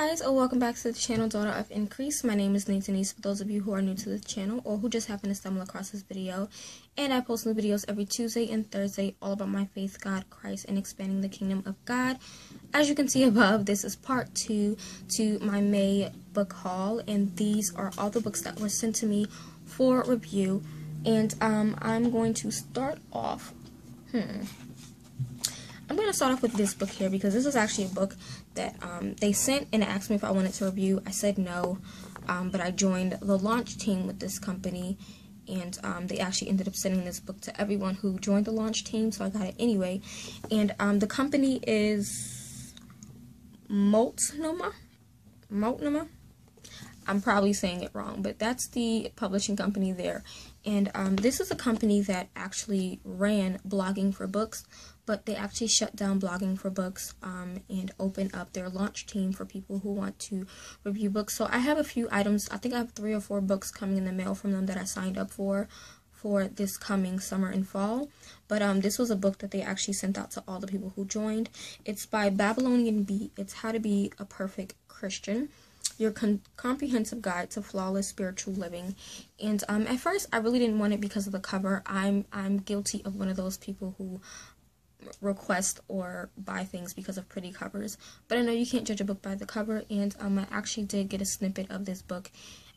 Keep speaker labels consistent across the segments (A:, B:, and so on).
A: guys, oh welcome back to the channel Daughter of Increase. My name is Nathanese for those of you who are new to the channel or who just happen to stumble across this video. And I post new videos every Tuesday and Thursday all about my faith, God, Christ, and expanding the kingdom of God. As you can see above, this is part two to my May book haul and these are all the books that were sent to me for review. And um, I'm going to start off, hmm, I'm going to start off with this book here because this is actually a book that um, they sent and asked me if I wanted to review. I said no, um, but I joined the launch team with this company and um, they actually ended up sending this book to everyone who joined the launch team, so I got it anyway. And um, the company is Multnomah. Multnomah. I'm probably saying it wrong, but that's the publishing company there. And um, this is a company that actually ran blogging for books, but they actually shut down blogging for books um, and open up their launch team for people who want to review books. So I have a few items. I think I have three or four books coming in the mail from them that I signed up for for this coming summer and fall. But um, this was a book that they actually sent out to all the people who joined. It's by Babylonian Bee. It's How to Be a Perfect Christian your comprehensive guide to flawless spiritual living. And um, at first, I really didn't want it because of the cover. I'm I'm guilty of one of those people who request or buy things because of pretty covers. But I know you can't judge a book by the cover, and um, I actually did get a snippet of this book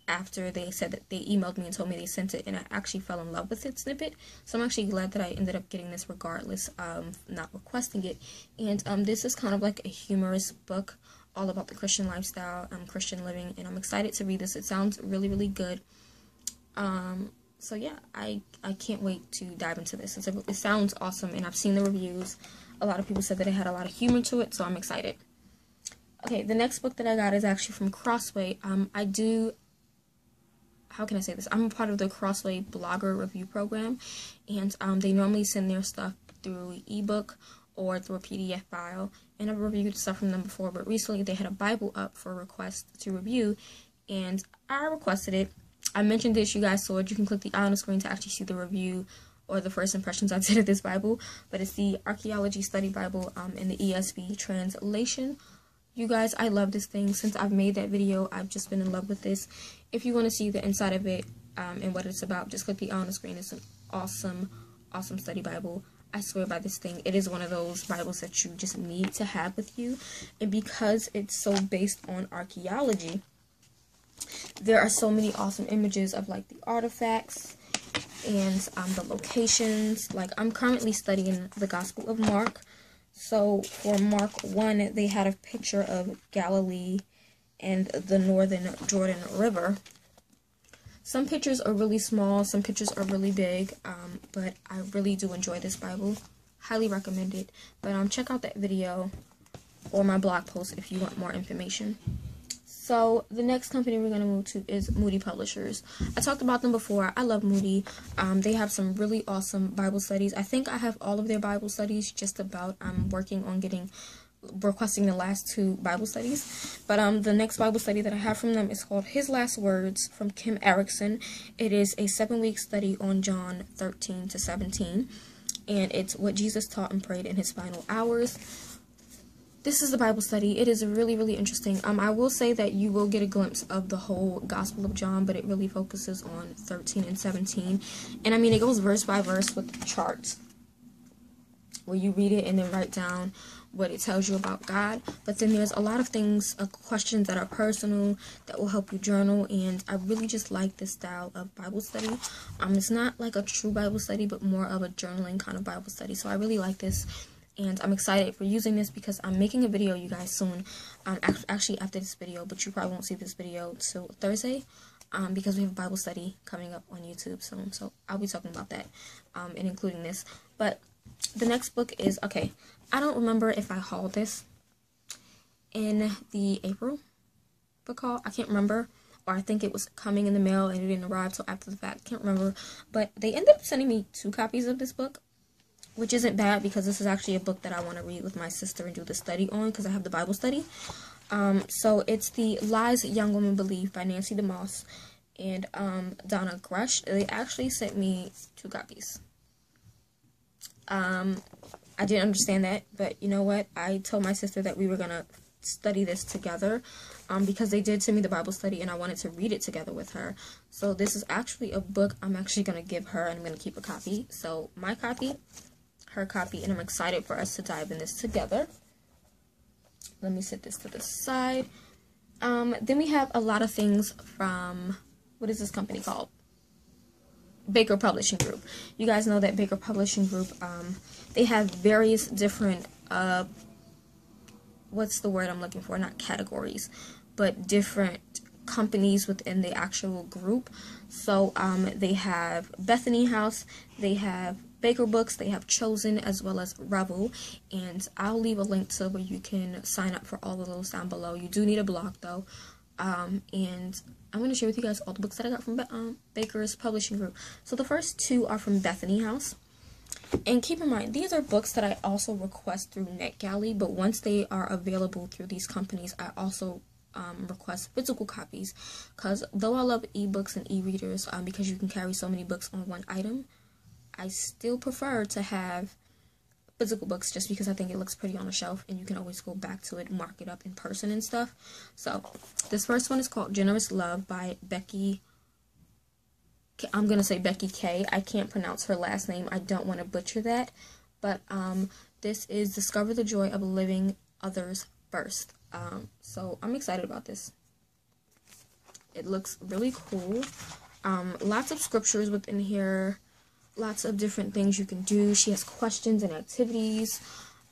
A: after they said that they emailed me and told me they sent it, and I actually fell in love with it snippet. So I'm actually glad that I ended up getting this regardless of not requesting it. And um, this is kind of like a humorous book all about the Christian lifestyle, um, Christian living, and I'm excited to read this. It sounds really, really good. Um, so yeah, I I can't wait to dive into this. A, it sounds awesome, and I've seen the reviews. A lot of people said that it had a lot of humor to it, so I'm excited. Okay, the next book that I got is actually from Crossway. Um, I do. How can I say this? I'm a part of the Crossway blogger review program, and um, they normally send their stuff through ebook or through a PDF file. And I've reviewed stuff from them before, but recently they had a Bible up for request to review, and I requested it. I mentioned this, you guys saw it. You can click the eye on the screen to actually see the review or the first impressions I did of this Bible. But it's the Archaeology Study Bible um, in the ESV translation. You guys, I love this thing. Since I've made that video, I've just been in love with this. If you want to see the inside of it um, and what it's about, just click the eye on the screen. It's an awesome, awesome study Bible. I swear by this thing, it is one of those Bibles that you just need to have with you. And because it's so based on archaeology, there are so many awesome images of like the artifacts and um, the locations. Like I'm currently studying the Gospel of Mark. So for Mark 1, they had a picture of Galilee and the northern Jordan River. Some pictures are really small, some pictures are really big, um, but I really do enjoy this Bible. Highly recommend it. But um, check out that video or my blog post if you want more information. So the next company we're going to move to is Moody Publishers. I talked about them before. I love Moody. Um, they have some really awesome Bible studies. I think I have all of their Bible studies just about. I'm working on getting requesting the last two Bible studies. But um, the next Bible study that I have from them is called His Last Words from Kim Erickson. It is a seven-week study on John 13 to 17, and it's what Jesus taught and prayed in his final hours. This is the Bible study. It is really, really interesting. Um, I will say that you will get a glimpse of the whole Gospel of John, but it really focuses on 13 and 17. And I mean, it goes verse by verse with charts where you read it and then write down what it tells you about God. But then there's a lot of things, uh, questions that are personal that will help you journal. And I really just like this style of Bible study. Um, it's not like a true Bible study, but more of a journaling kind of Bible study. So I really like this. And I'm excited for using this because I'm making a video, you guys, soon. Um, actually after this video, but you probably won't see this video till Thursday. Um, because we have a Bible study coming up on YouTube soon. So I'll be talking about that um, and including this. But the next book is, okay, I don't remember if I hauled this in the April book haul. I can't remember. Or I think it was coming in the mail and it didn't arrive till after the fact. Can't remember. But they ended up sending me two copies of this book. Which isn't bad because this is actually a book that I want to read with my sister and do the study on because I have the Bible study. Um, so it's the Lies Young Women Believe by Nancy DeMoss and um, Dannah Gresh. They actually sent me two copies. Um, I didn't understand that, but you know what? I told my sister that we were gonna study this together um, because they did send me the Bible study and I wanted to read it together with her. So this is actually a book I'm actually going to give her and I'm going to keep a copy. So my copy, her copy, and I'm excited for us to dive in this together. Let me set this to the side. Um, then we have a lot of things from, what is this company called? Baker Publishing Group. You guys know that Baker Publishing Group, um, they have various different, uh, what's the word I'm looking for? Not categories, but different companies within the actual group. So um, they have Bethany House, they have Baker Books, they have Chosen as well as Revell, and I'll leave a link to where you can sign up for all of those down below. You do need a blog though, um, and I'm going to share with you guys all the books that I got from um, Baker's Publishing Group. So the first two are from Bethany House. And keep in mind, these are books that I also request through NetGalley, but once they are available through these companies, I also um, request physical copies. Because though I love ebooks and e-readers, um, because you can carry so many books on one item, I still prefer to have physical books just because I think it looks pretty on a shelf and you can always go back to it, mark it up in person and stuff. So, this first one is called Generous Love by Becky. I'm going to say Becky K. I can't pronounce her last name. I don't want to butcher that. But um, this is Discover the Joy of Living Others First. Um, so, I'm excited about this. It looks really cool. Um, lots of scriptures within here lots of different things you can do. She has questions and activities.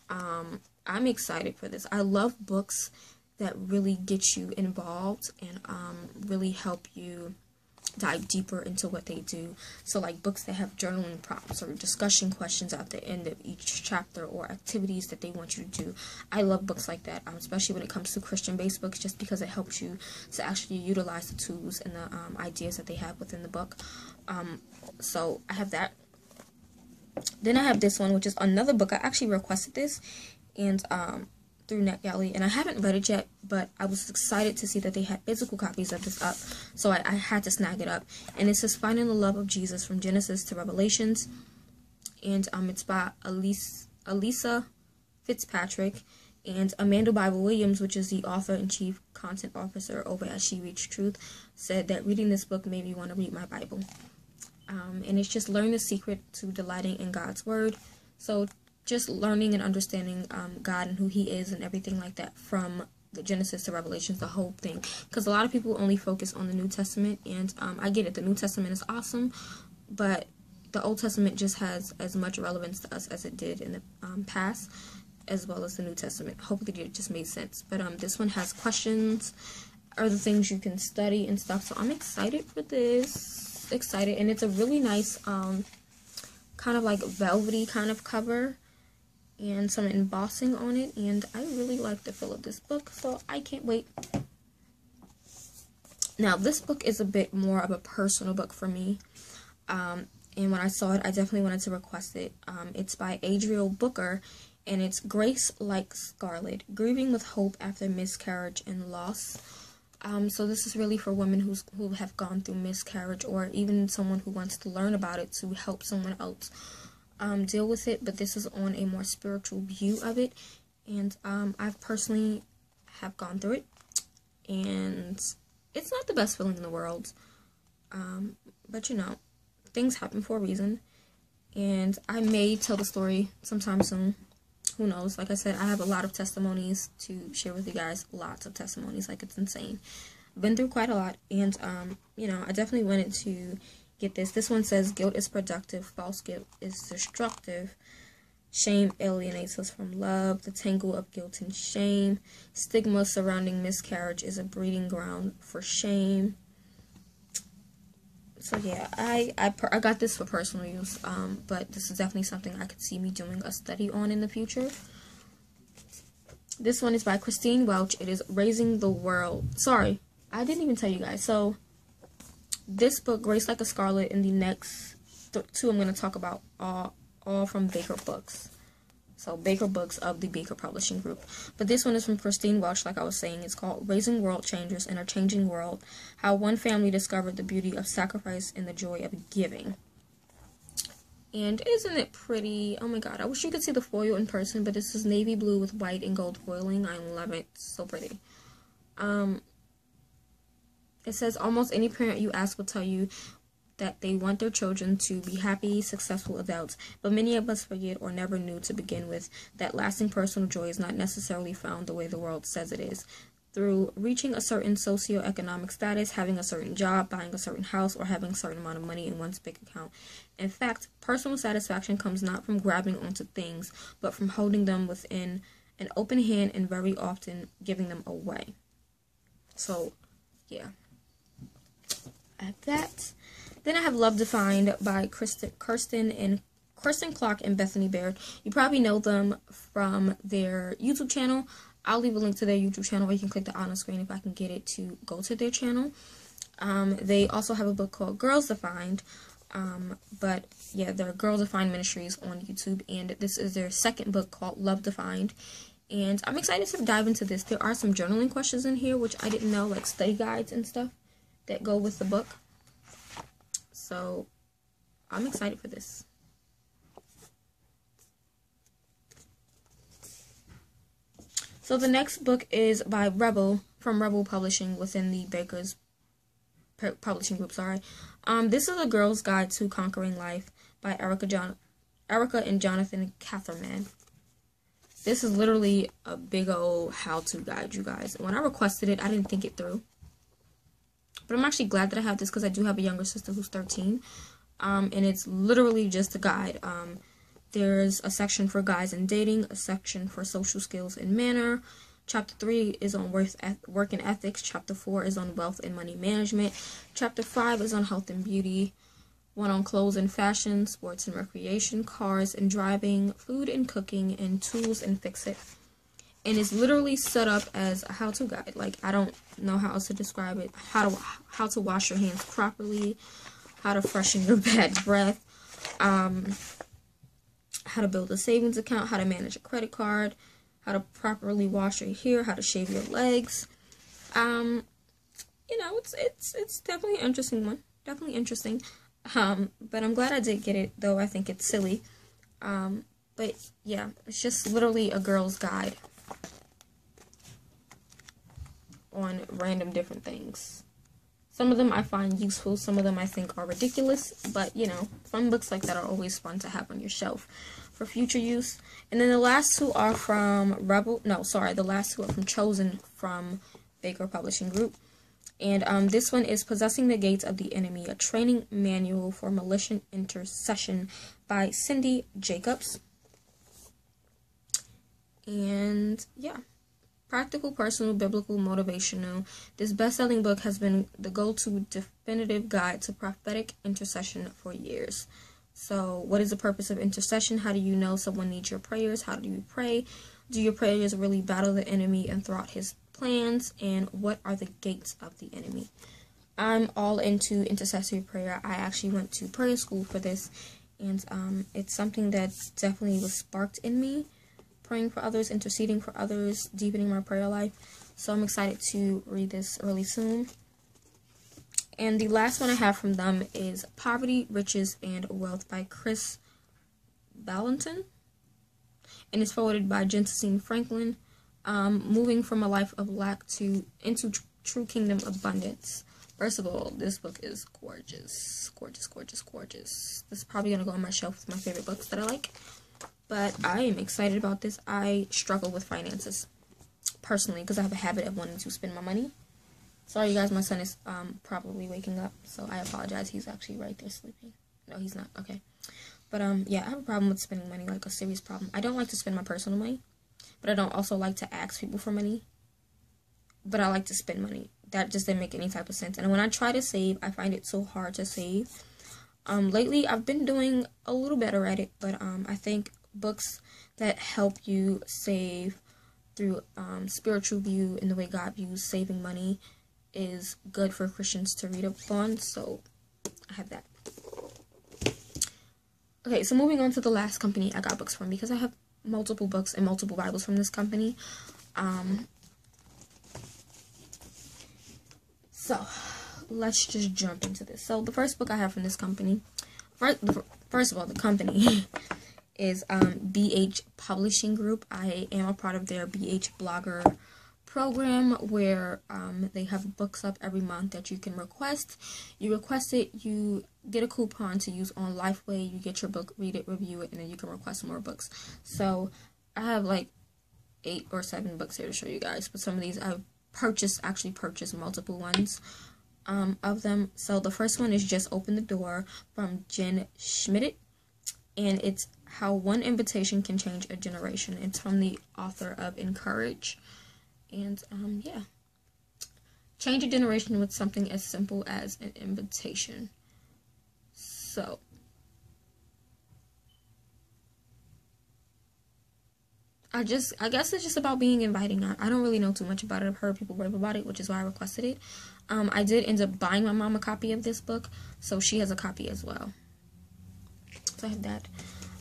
A: Um, I'm excited for this. I love books that really get you involved and um, really help you dive deeper into what they do. So like books that have journaling prompts or discussion questions at the end of each chapter or activities that they want you to do. I love books like that, um, especially when it comes to Christian-based books just because it helps you to actually utilize the tools and the um, ideas that they have within the book. Um, so I have that. Then I have this one, which is another book. I actually requested this and um, through NetGalley, and I haven't read it yet, but I was excited to see that they had physical copies of this up, so I, I had to snag it up. And it says Finding the Love of Jesus from Genesis to Revelations, and um, it's by Elyse, Elisa Fitzpatrick and Amanda Bible Williams, which is the author and chief content officer over at She Reads Truth, said that reading this book made me want to read my Bible. Um, and it's just learn the secret to delighting in God's Word. So just learning and understanding um, God and who He is and everything like that from the Genesis to Revelations, the whole thing. Because a lot of people only focus on the New Testament, and um, I get it. The New Testament is awesome, but the Old Testament just has as much relevance to us as it did in the um, past, as well as the New Testament. Hopefully, it just made sense. But um, this one has questions, or the things you can study and stuff. So I'm excited for this excited and it's a really nice um kind of like velvety kind of cover and some embossing on it and I really like the feel of this book so I can't wait. Now this book is a bit more of a personal book for me um, and when I saw it I definitely wanted to request it. Um, it's by Adriel Booker and it's Grace Like Scarlet Grieving with Hope After Miscarriage and Loss um, so this is really for women who's, who have gone through miscarriage or even someone who wants to learn about it to help someone else um, deal with it. But this is on a more spiritual view of it. And um, I've personally have gone through it. And it's not the best feeling in the world. Um, but you know, things happen for a reason. And I may tell the story sometime soon who knows? Like I said, I have a lot of testimonies to share with you guys. Lots of testimonies. Like, it's insane. Been through quite a lot. And, um, you know, I definitely wanted to get this. This one says, guilt is productive. False guilt is destructive. Shame alienates us from love. The tangle of guilt and shame. Stigma surrounding miscarriage is a breeding ground for shame so yeah, I I, I got this for personal use, um, but this is definitely something I could see me doing a study on in the future. This one is by Kristen Welch. It is Raising the World. Sorry, I didn't even tell you guys. So this book, Grace Like a Scarlet, and the next two I'm going to talk about are all from Baker Books. So Baker Books of the Baker Publishing Group. But this one is from Kristen Welch, like I was saying. It's called Raising World Changers in a Changing World. How One Family Discovered the Beauty of Sacrifice and the Joy of Giving. And isn't it pretty? Oh my god, I wish you could see the foil in person, but this is navy blue with white and gold foiling. I love it. So pretty. Um, it says almost any parent you ask will tell you that they want their children to be happy, successful adults, but many of us forget or never knew to begin with that lasting personal joy is not necessarily found the way the world says it is. Through reaching a certain socioeconomic status, having a certain job, buying a certain house, or having a certain amount of money in one's bank account. In fact, personal satisfaction comes not from grabbing onto things, but from holding them within an open hand and very often giving them away. So, yeah. At that. Then I have Love Defined by Kristen, Kirsten and Kirsten Clark and Bethany Baird. You probably know them from their YouTube channel. I'll leave a link to their YouTube channel or you can click the on the screen if I can get it to go to their channel. Um, they also have a book called Girls Defined. Um, but yeah, they're Girls Defined Ministries on YouTube, and this is their second book called Love Defined. And I'm excited to dive into this. There are some journaling questions in here, which I didn't know, like study guides and stuff that go with the book. So I'm excited for this. So the next book is by Rebel from Rebel Publishing within the Baker's Publishing Group. Sorry, um, this is a girl's guide to conquering life by Erica John, Erica and Jonathan Catherman. This is literally a big old how-to guide, you guys. When I requested it, I didn't think it through. But I'm actually glad that I have this because I do have a younger sister who's 13. Um, and it's literally just a guide. Um, there's a section for guys and dating, a section for social skills and manner. Chapter 3 is on work, work and ethics. Chapter 4 is on wealth and money management. Chapter 5 is on health and beauty. One on clothes and fashion, sports and recreation, cars and driving, food and cooking, and tools and fix it and it's literally set up as a how-to guide. Like I don't know how else to describe it. How to how to wash your hands properly, how to freshen your bad breath, um, how to build a savings account, how to manage a credit card, how to properly wash your hair, how to shave your legs. Um, you know, it's it's it's definitely an interesting one. Definitely interesting. Um, but I'm glad I did get it, though I think it's silly. Um, but yeah, it's just literally a girl's guide on random different things. Some of them I find useful, some of them I think are ridiculous, but you know, fun books like that are always fun to have on your shelf for future use. And then the last two are from Rebel, no, sorry, the last two are from Chosen from Baker Publishing Group. And um, this one is Possessing the Gates of the Enemy, a training manual for militant intercession by Cindy Jacobs. And yeah. Practical, personal, biblical, motivational. This best selling book has been the go to definitive guide to prophetic intercession for years. So, what is the purpose of intercession? How do you know someone needs your prayers? How do you pray? Do your prayers really battle the enemy and thwart his plans? And what are the gates of the enemy? I'm all into intercessory prayer. I actually went to prayer school for this, and um, it's something that definitely was sparked in me praying for others, interceding for others, deepening my prayer life. So I'm excited to read this really soon. And the last one I have from them is Poverty, Riches, and Wealth by Kris Vallotton. And it's forwarded by Jentezen Franklin. Um, moving from a life of lack to into tr true kingdom abundance. First of all, this book is gorgeous. Gorgeous, gorgeous, gorgeous. This is probably going to go on my shelf with my favorite books that I like. But I am excited about this. I struggle with finances personally because I have a habit of wanting to spend my money. Sorry, you guys, my son is um, probably waking up, so I apologize. He's actually right there sleeping. No, he's not. Okay. But, um, yeah, I have a problem with spending money, like a serious problem. I don't like to spend my personal money, but I don't also like to ask people for money. But I like to spend money. That just didn't make any type of sense. And when I try to save, I find it so hard to save. Um, lately, I've been doing a little better at it, but um, I think books that help you save through um, spiritual view and the way God views saving money is good for Christians to read upon. So I have that. Okay, so moving on to the last company I got books from because I have multiple books and multiple Bibles from this company. Um, so let's just jump into this. So the first book I have from this company first, first of all, the company is um, BH Publishing Group. I am a part of their BH Blogger program where um, they have books up every month that you can request. You request it, you get a coupon to use on Lifeway, you get your book, read it, review it, and then you can request more books. So I have like eight or seven books here to show you guys, but some of these I've purchased, actually purchased multiple ones um, of them. So the first one is Just Open the Door from Jen Schmidt, and it's How One Invitation Can Change a Generation. It's from the author of Encourage. And um, yeah. Change a generation with something as simple as an invitation. So, I just, I guess it's just about being inviting. I, I don't really know too much about it. I've heard people rave about it, which is why I requested it. Um, I did end up buying my mom a copy of this book, so she has a copy as well. So I have that.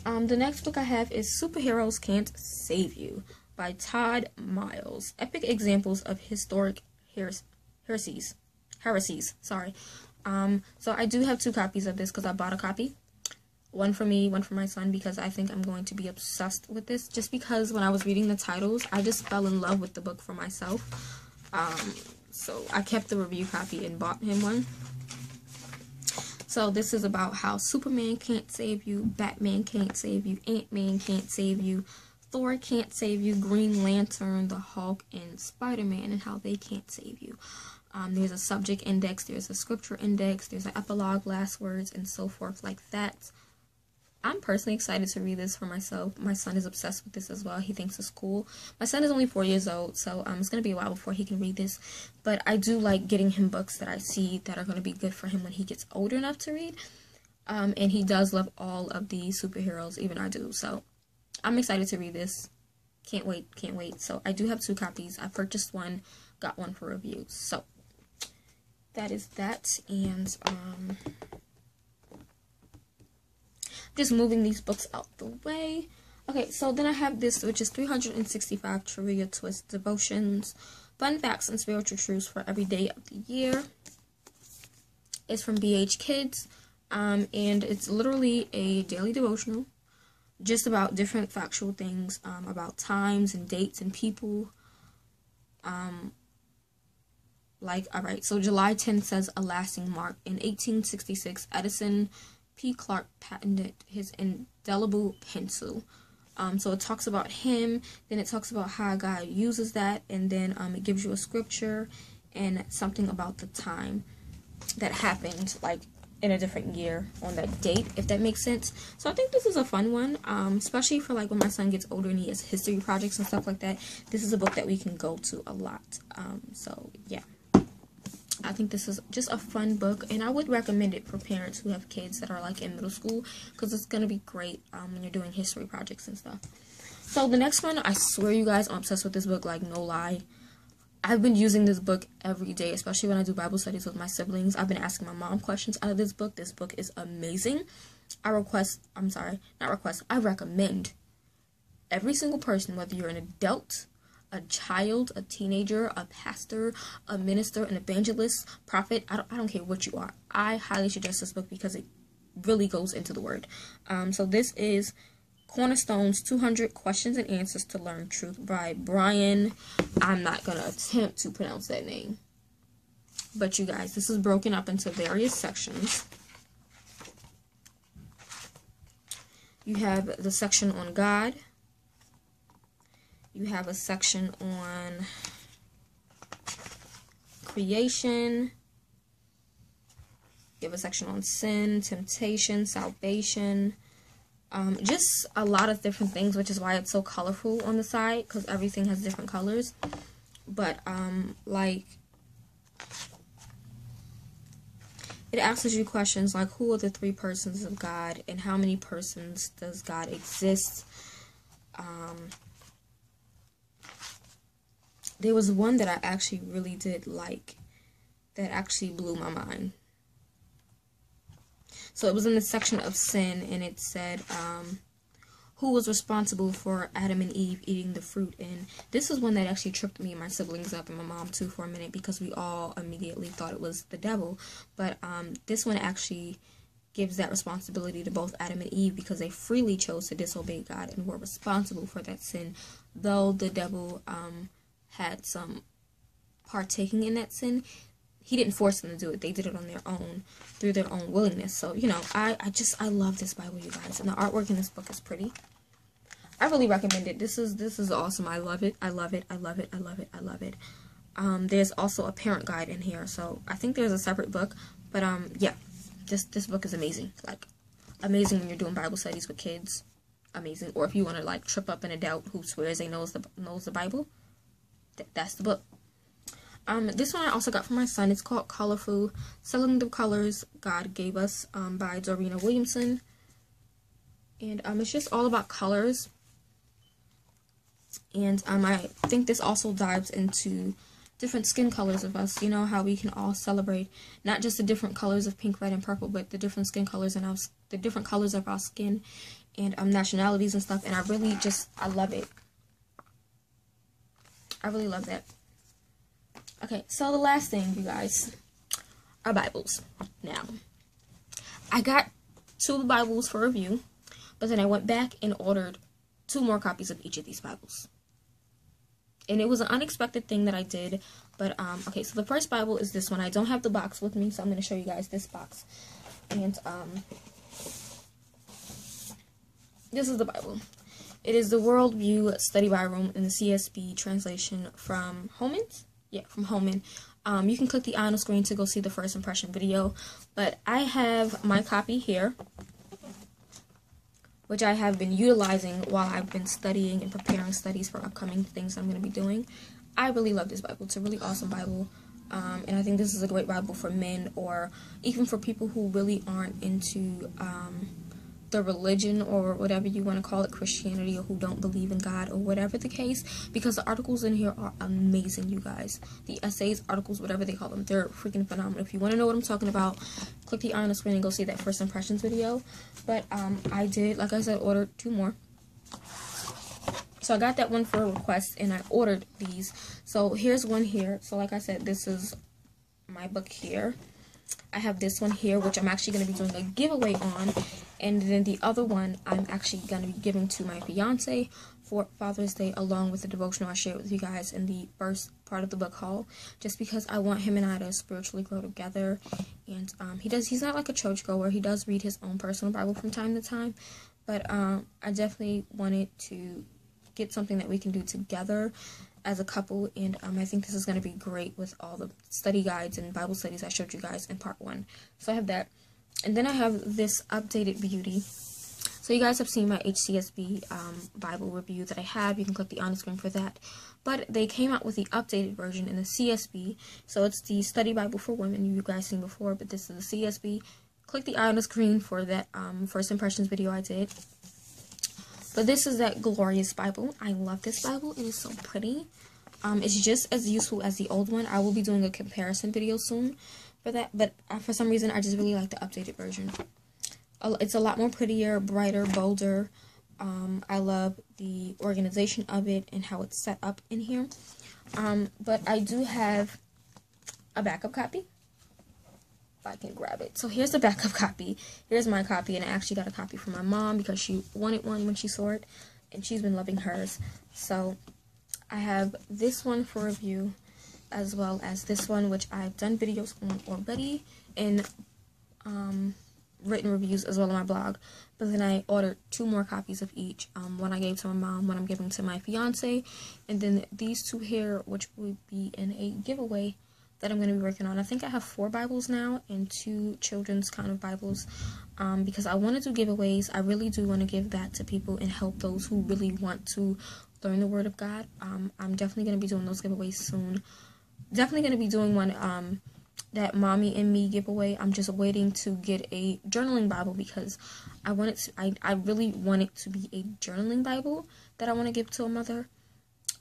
A: Um, the next book I have is Superheroes Can't Save You by Todd Miles. Epic examples of historic heres heresies. Heresies, sorry. Um, so I do have two copies of this because I bought a copy one for me, one for my son, because I think I'm going to be obsessed with this. Just because when I was reading the titles, I just fell in love with the book for myself. Um, so I kept the review copy and bought him one. So this is about how Superman can't save you, Batman can't save you, Ant-Man can't save you, Thor can't save you, Green Lantern, the Hulk, and Spider-Man, and how they can't save you. Um, there's a subject index, there's a scripture index, there's an epilogue, last words, and so forth like that. I'm personally excited to read this for myself. My son is obsessed with this as well. He thinks it's cool. My son is only four years old, so um, it's going to be a while before he can read this. But I do like getting him books that I see that are going to be good for him when he gets older enough to read. Um, and he does love all of the superheroes, even I do. So I'm excited to read this. Can't wait, can't wait. So I do have two copies. I purchased one, got one for review. So that is that. And um, just moving these books out the way. Okay, so then I have this, which is 365 Trivia Twist Devotions, Fun Facts and Spiritual Truths for Every Day of the Year. It's from BH Kids, um, and it's literally a daily devotional, just about different factual things, um, about times and dates and people. Um, like, alright, so July 10th says a lasting mark. In 1866, Edison P. Clark patented his indelible pencil. Um, so it talks about him, then it talks about how God uses that, and then um, it gives you a scripture and something about the time that happened, like in a different year on that date, if that makes sense. So I think this is a fun one, um, especially for like when my son gets older and he has history projects and stuff like that. This is a book that we can go to a lot. Um, so yeah. I think this is just a fun book, and I would recommend it for parents who have kids that are like in middle school because it's going to be great um, when you're doing history projects and stuff. So the next one, I swear you guys, I'm obsessed with this book, like no lie. I've been using this book every day, especially when I do Bible studies with my siblings. I've been asking my mom questions out of this book. This book is amazing. I request, I'm sorry, not request, I recommend every single person, whether you're an adult a child, a teenager, a pastor, a minister, an evangelist, prophet. I don't, I don't care what you are. I highly suggest this book because it really goes into the word. Um, so this is Cornerstone's 200 Questions and Answers to Learn Truth by Brian. I'm not going to attempt to pronounce that name. But you guys, this is broken up into various sections. You have the section on God, you have a section on creation. You have a section on sin, temptation, salvation. Um, just a lot of different things, which is why it's so colorful on the side, because everything has different colors. But, um, like, it asks you questions like, who are the three persons of God, and how many persons does God exist? Um, there was one that I actually really did like that actually blew my mind. So it was in the section of sin, and it said, um, who was responsible for Adam and Eve eating the fruit? And this is one that actually tripped me and my siblings up, and my mom too, for a minute, because we all immediately thought it was the devil. But um, this one actually gives that responsibility to both Adam and Eve because they freely chose to disobey God and were responsible for that sin, though the devil um, had some partaking in that sin. He didn't force them to do it. They did it on their own through their own willingness. So, you know, I, I just I love this Bible, you guys. And the artwork in this book is pretty. I really recommend it. This is this is awesome. I love it. I love it. I love it. I love it. I love it. Um, there's also a parent guide in here. So I think there's a separate book. But um, yeah, this this book is amazing. Like amazing when you're doing Bible studies with kids. Amazing. Or if you want to like trip up an adult who swears they knows the knows the Bible, th that's the book. Um, this one I also got from my son. It's called Colorful, Selling the Colors God Gave Us um, by Dorena Williamson. And um, it's just all about colors. And um, I think this also dives into different skin colors of us. You know how we can all celebrate not just the different colors of pink, red, and purple, but the different skin colors and the different colors of our skin and um, nationalities and stuff. And I really just I love it. I really love that. Okay, so the last thing, you guys, are Bibles. Now, I got two Bibles for review, but then I went back and ordered two more copies of each of these Bibles and it was an unexpected thing that I did. But um, okay, so the first Bible is this one. I don't have the box with me, so I'm going to show you guys this box. And um, this is the Bible. It is the Worldview Study Bible in the CSB translation from Holman's. Yeah, from Holman. Um, you can click the eye on the screen to go see the first impression video. But I have my copy here which I have been utilizing while I've been studying and preparing studies for upcoming things I'm going to be doing. I really love this Bible. It's a really awesome Bible. Um, and I think this is a great Bible for men or even for people who really aren't into um, the religion or whatever you want to call it, Christianity, or who don't believe in God, or whatever the case, because the articles in here are amazing, you guys. The essays, articles, whatever they call them, they're freaking phenomenal. If you want to know what I'm talking about, click the eye on the screen and go see that first impressions video. But um, I did, like I said, order two more. So I got that one for a request, and I ordered these. So here's one here. So like I said, this is my book here. I have this one here, which I'm actually going to be doing a giveaway on. And then the other one I'm actually going to be giving to my fiance for Father's Day, along with the devotional I shared with you guys in the first part of the book haul. Just because I want him and I to spiritually grow together. And um, he does, he's not like a churchgoer. He does read his own personal Bible from time to time. But um, I definitely wanted to get something that we can do together as a couple, and um, I think this is going to be great with all the study guides and Bible studies I showed you guys in part one. So I have that. And then I have this updated beauty. So you guys have seen my HCSB um, Bible review that I have. You can click the on the screen for that. But they came out with the updated version in the CSB. So it's the Study Bible for Women you guys seen before, but this is the CSB. Click the eye on the screen for that um, first impressions video I did. But this is that glorious Bible. I love this Bible. It is so pretty. Um, it's just as useful as the old one. I will be doing a comparison video soon for that. But uh, for some reason, I just really like the updated version. It's a lot more prettier, brighter, bolder. Um, I love the organization of it and how it's set up in here. Um, but I do have a backup copy. I can grab it. So here's the backup copy. Here's my copy, and I actually got a copy for my mom because she wanted one when she saw it, and she's been loving hers. So I have this one for review, as well as this one, which I've done videos on already in um, written reviews as well on my blog. But then I ordered two more copies of each. Um, one I gave to my mom, one I'm giving to my fiance, and then these two here, which would be in a giveaway that I'm going to be working on. I think I have four Bibles now and two children's kind of Bibles um, because I want to do giveaways. I really do want to give that to people and help those who really want to learn the Word of God. Um, I'm definitely going to be doing those giveaways soon. Definitely going to be doing one um, that Mommy and Me giveaway. I'm just waiting to get a journaling Bible because I want it to, I, I really want it to be a journaling Bible that I want to give to a mother.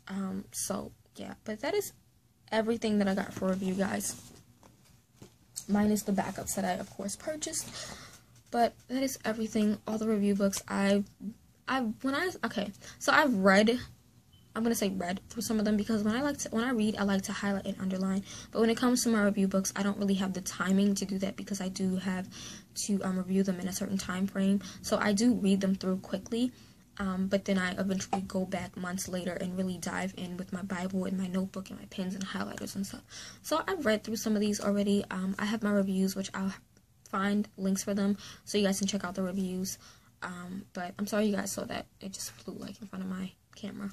A: Um, so, yeah, but that is everything that I got for review, guys. Minus the backups that I, of course, purchased. But that is everything. All the review books I've, I've, when I, okay. So I've read I'm gonna say read through some of them because when I like to when I read I like to highlight and underline but when it comes to my review books I don't really have the timing to do that because I do have to um, review them in a certain time frame so I do read them through quickly um, but then I eventually go back months later and really dive in with my Bible and my notebook and my pens and highlighters and stuff. So I've read through some of these already. Um, I have my reviews, which I'll find links for them so you guys can check out the reviews. Um, but I'm sorry you guys saw that. It just flew like in front of my camera.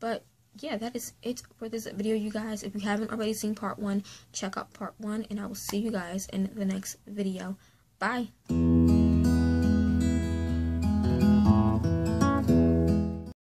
A: But yeah, that is it for this video, you guys. If you haven't already seen part one, check out part one, and I will see you guys in the next video. Bye.